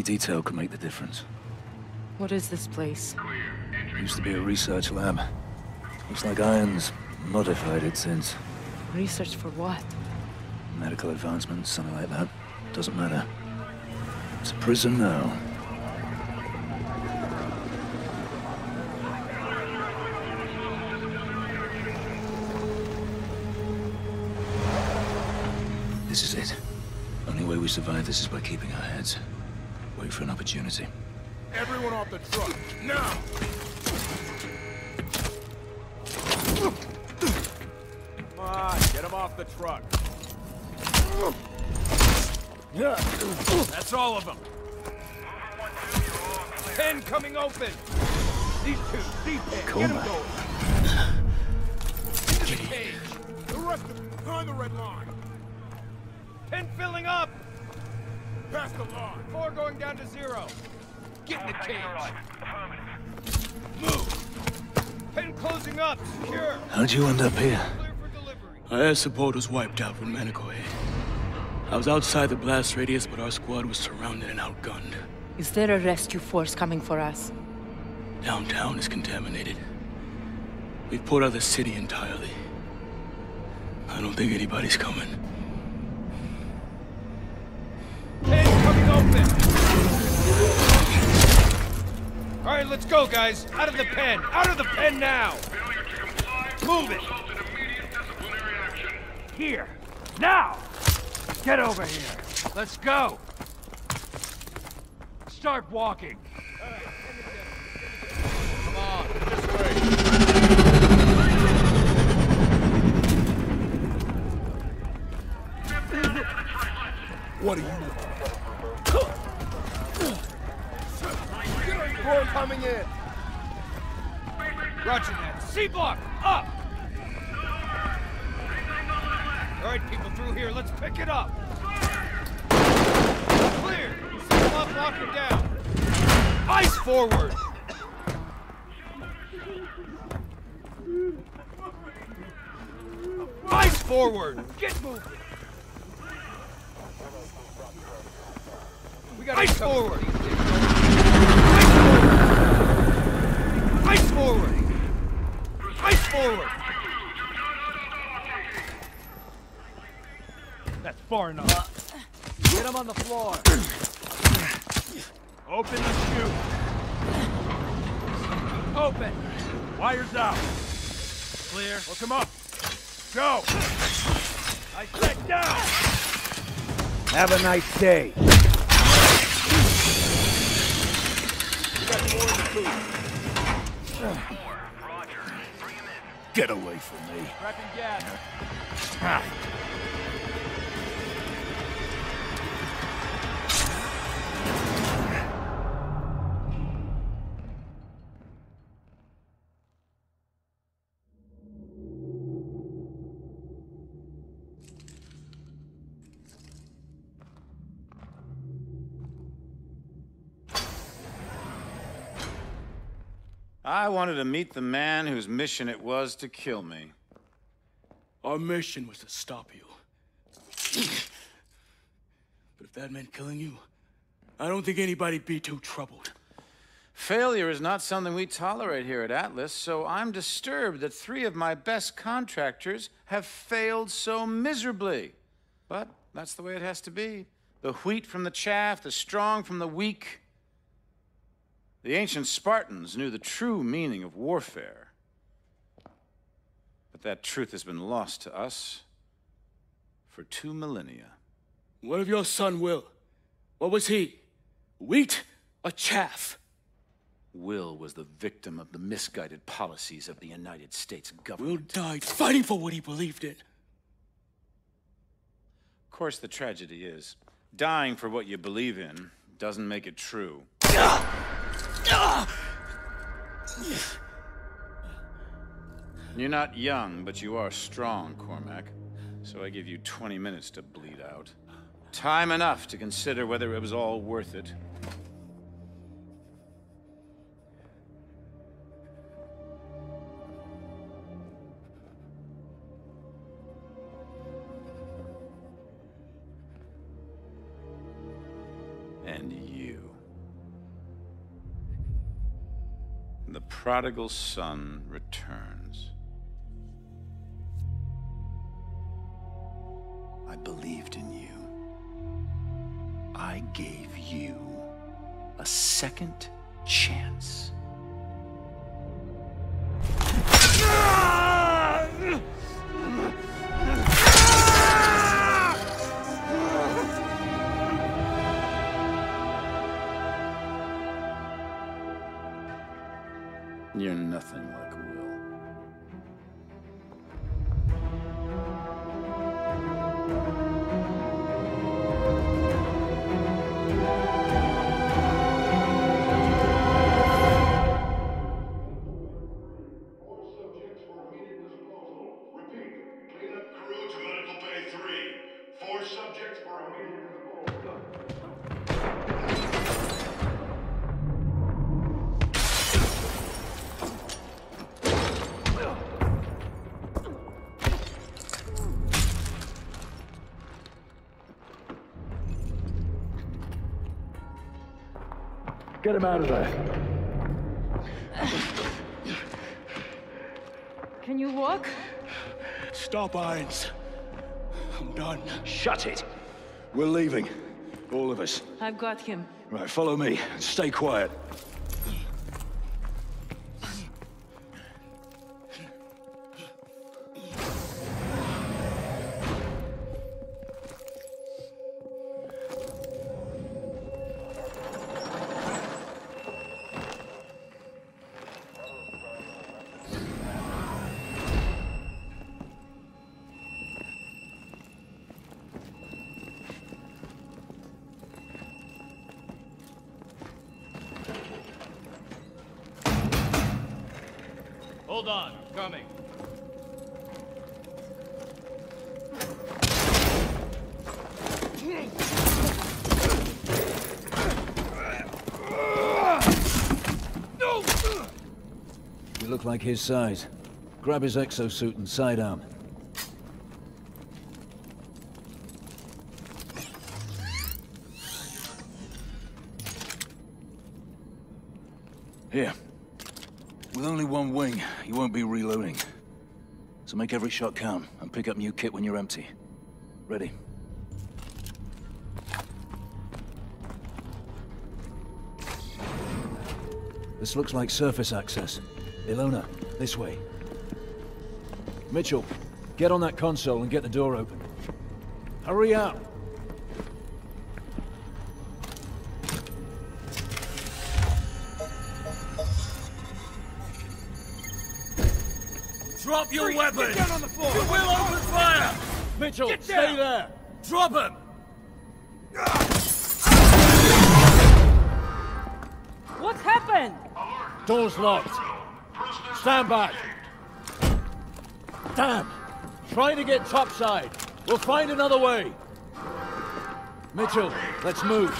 Any detail could make the difference. What is this place? Used to be a research lab. Looks like Irons modified it since. Research for what? Medical advancements, something like that. Doesn't matter. It's a prison now. This is it. Only way we survive this is by keeping our heads. Wait for an opportunity. Everyone off the truck, now! Come on, get him off the truck. That's all of them. Pen coming open. These two, D-pen, Cool, get him going. Into the cage. The rest of them, behind the red line. Pen filling up. Past the line. Four going down to zero. Get in the cage. Move. Pen closing up. Secure. How'd you end up here? Clear for delivery. Our air support was wiped out from Manticore. I was outside the blast radius, but our squad was surrounded and outgunned. Is there a rescue force coming for us? Downtown is contaminated. We've put out the city entirely. I don't think anybody's coming. Open. All right, let's go, guys. Out of the pen. Out of the pen now. Move it. Here. Now. Get over here. Let's go. Start walking. What are you Coming in. Roger that. C block, up! All right, people through here, let's pick it up. Clear. Signal up, lock down. Ice forward. Ice forward. Get moving. Ice forward. Ice forward. Ice forward. That's far enough. Get him on the floor. Open the chute. Open. Wires out. Clear. Hook him up. Go. I said down. Have a nice day. Get away from me. Wrapping gas. I wanted to meet the man whose mission it was to kill me. Our mission was to stop you. but if that meant killing you, I don't think anybody'd be too troubled. Failure is not something we tolerate here at Atlas, so I'm disturbed that three of my best contractors have failed so miserably. But that's the way it has to be. The wheat from the chaff, the strong from the weak. The ancient Spartans knew the true meaning of warfare. But that truth has been lost to us for two millennia. What of your son, Will? What was he? Wheat or chaff? Will was the victim of the misguided policies of the United States government. Will died fighting for what he believed in. Of course, the tragedy is dying for what you believe in doesn't make it true. You're not young, but you are strong, Cormack. So I give you 20 minutes to bleed out. Time enough to consider whether it was all worth it. Prodigal son returns. I believed in you. I gave you a second You're nothing like Get him out of there. Can you walk? Stop, Irons. I'm done. Shut it! We're leaving. All of us. I've got him. Right, follow me. Stay quiet. Hold on, coming. You look like his size. Grab his exosuit and sidearm. Here. With only one wing, you won't be reloading. So make every shot count, and pick up new kit when you're empty. Ready? This looks like surface access. Ilona, this way. Mitchell, get on that console and get the door open. Hurry up! Drop your weapon! Get down on the floor! You will open fire! Mitchell, Get stay down! there! Drop him! What's happened? Door's locked. Stand back. Damn! Try to get topside. We'll find another way. Mitchell, let's move.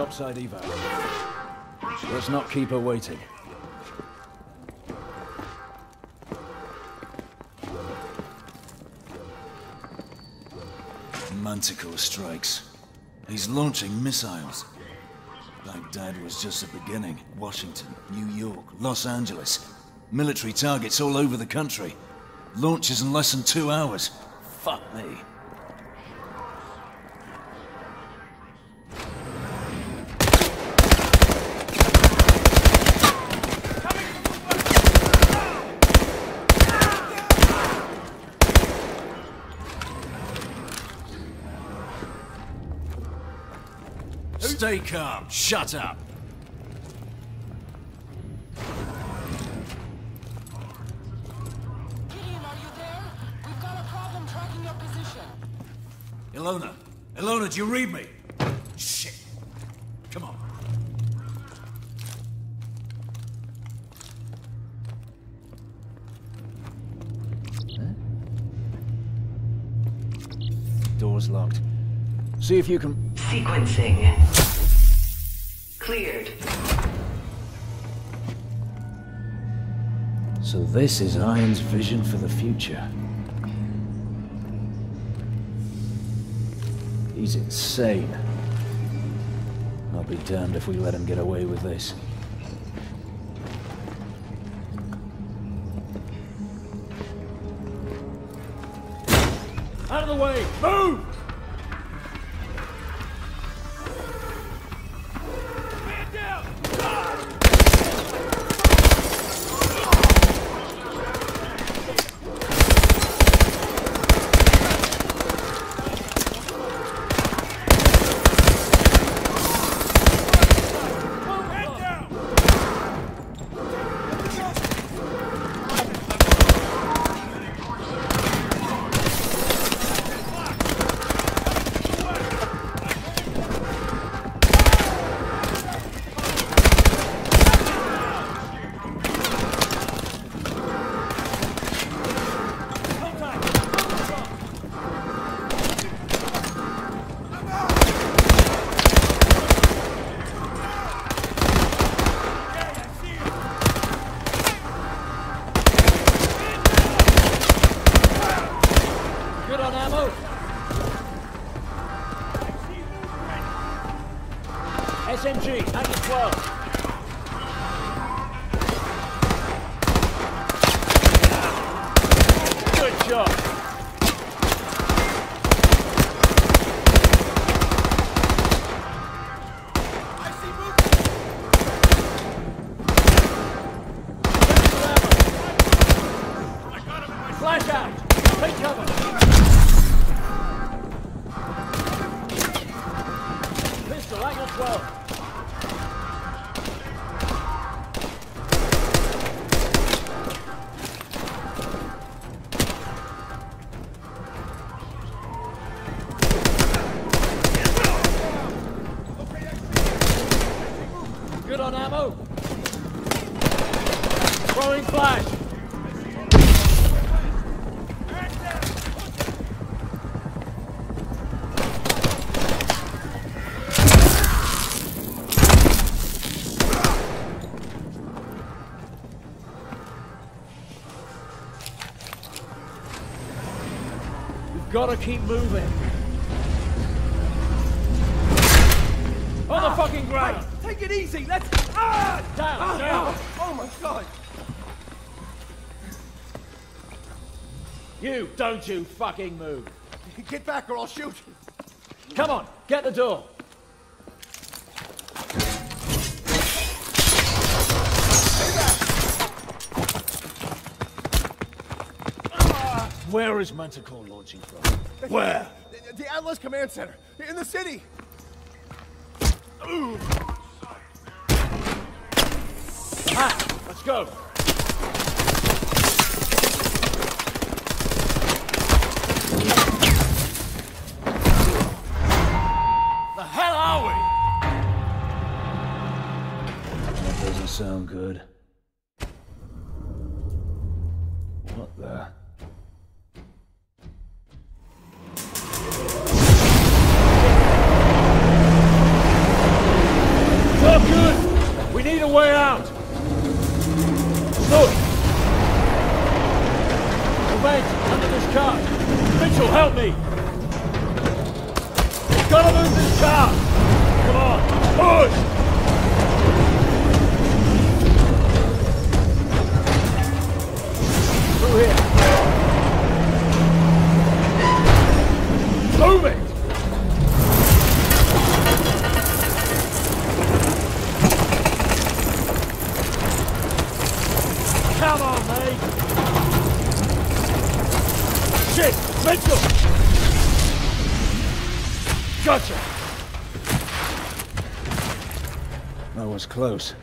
Topside evac. Let's not keep her waiting. Manticore strikes. He's launching missiles. Baghdad was just the beginning. Washington, New York, Los Angeles. Military targets all over the country. Launches in less than two hours. Fuck me. Stay calm. Shut up. Gideon, are you there? We've got a problem tracking your position. Ilona. Ilona, do you read me? Shit. Come on. Door's locked. See if you can... Sequencing. Cleared. So this is Irons' vision for the future. He's insane. I'll be damned if we let him get away with this. Out of the way! Move! Flash out! We've got to keep moving. On the fucking ground! Take it easy. Let's. Ah! Down, down! Oh my god. You, don't you fucking move! Get back or I'll shoot. You! Come on, get the door! Where is Manticore launching from? Where? The, the Atlas Command Center in the city. Ah, let's go! The hell are we? That doesn't sound good. Car! Mitchell, help me! Gotta move this car! Come on, push! Through here! Move it! Shit! Mitchell! Gotcha! That was close.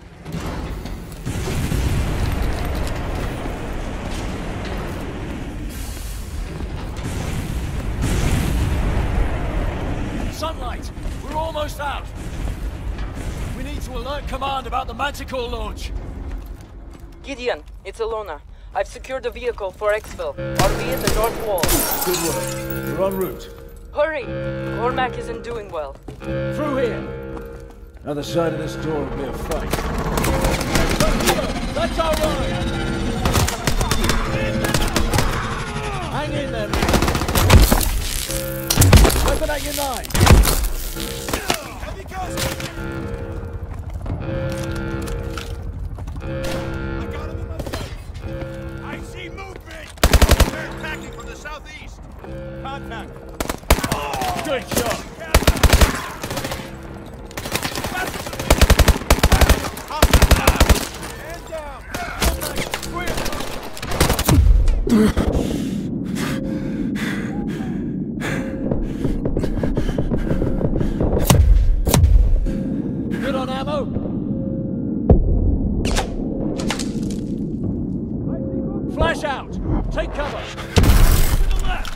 Sunlight! We're almost out! We need to alert command about the Manticore launch! Gideon, it's Ilona. I've secured a vehicle for exfil. RV at the north wall. Good work. We're en route. Hurry! Cormack isn't doing well. Through here! Other side of this door will be a fight. That's all right! Hang in there, man. Weapon at your nine. I Contact. Good shot. Hand down. Clear. Good on ammo? Flash out! Take cover! To the left.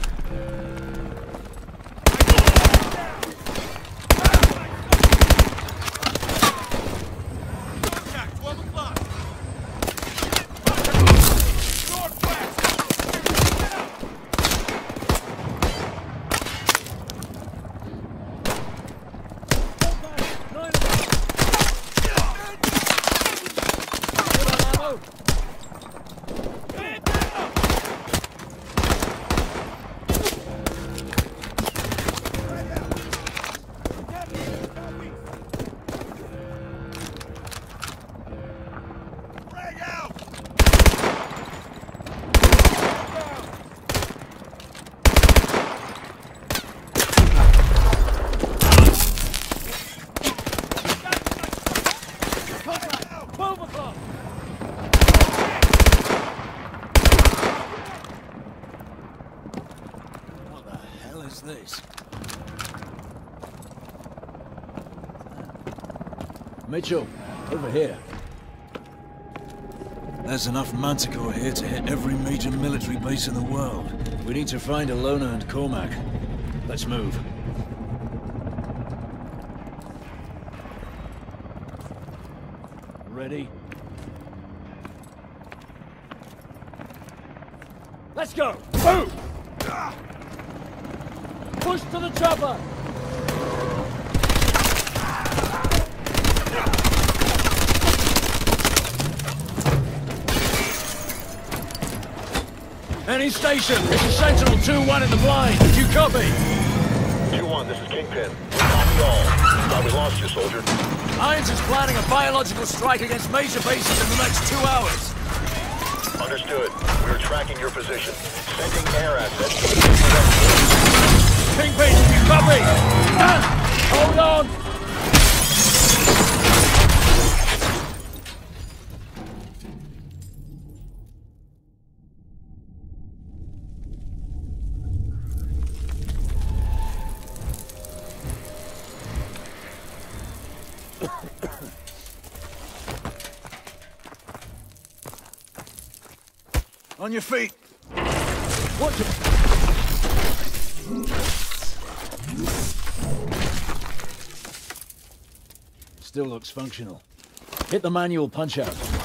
Contact. 12 o'clock. Northwest. Good on ammo? Hand down. Frag out. Move o'clock! What the hell is this? Mitchell, over here. There's enough Manticore here to hit every major military base in the world. We need to find Ilona and Cormack. Let's move. Ready? Let's go! Move! Push to the chopper! Any station, this is Sentinel 2-1 in the blind. You copy? 2-1, this is Kingpin. Copy all. Thought we lost you, soldier. Irons is planning a biological strike against major bases in the next two hours. Understood. We are tracking your position. Sending air assets. Kingpin, you copy? Ah! Hold on! On your feet! What. Still looks functional. Hit the manual punch out.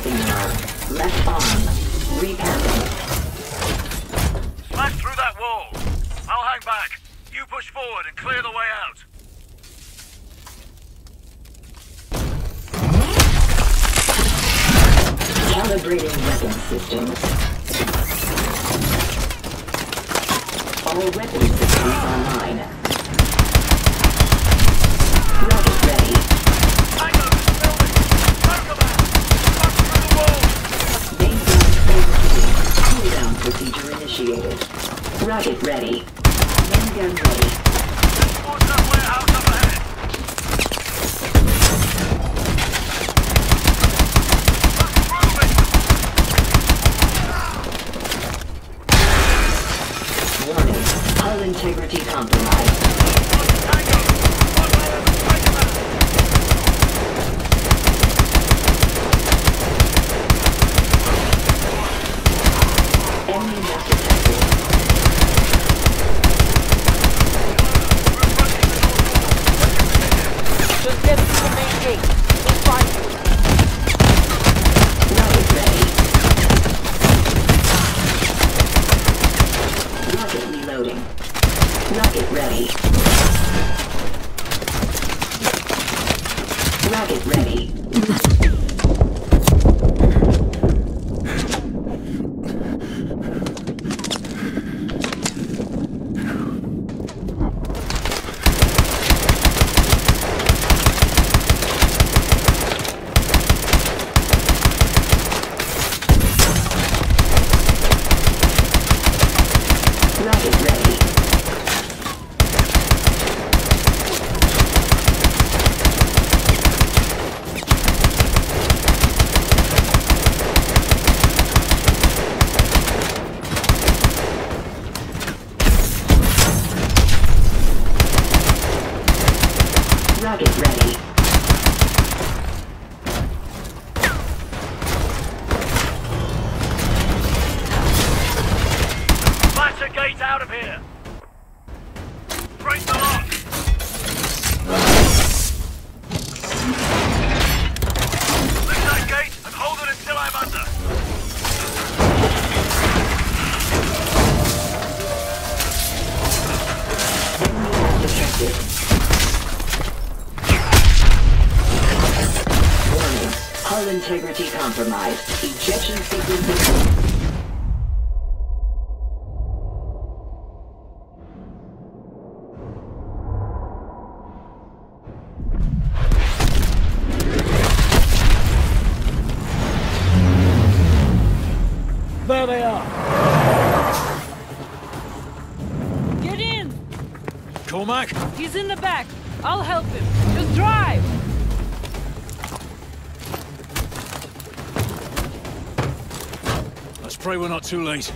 Neuropathing nerve. Left arm. Repathing. Smash through that wall. I'll hang back. You push forward and clear the way out. Calibrating weapon systems. All weapon systems online. Rocket ready. Rabbit ready. Target ready. He's in the back. I'll help him. Just drive! Let's pray we're not too late.